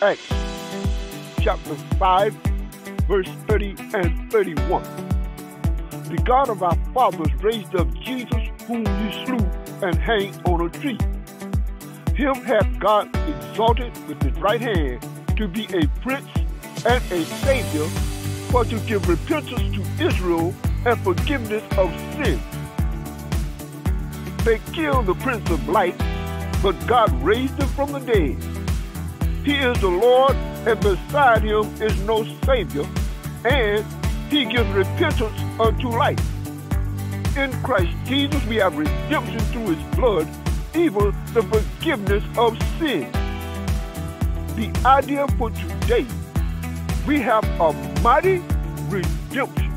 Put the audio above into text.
Acts chapter 5, verse 30 and 31. The God of our fathers raised up Jesus, whom you slew and hanged on a tree. Him hath God exalted with his right hand to be a prince and a savior, for to give repentance to Israel and forgiveness of sin. They killed the Prince of Light, but God raised him from the dead. He is the Lord, and beside him is no Savior, and he gives repentance unto life. In Christ Jesus we have redemption through his blood, even the forgiveness of sin. The idea for today, we have a mighty redemption.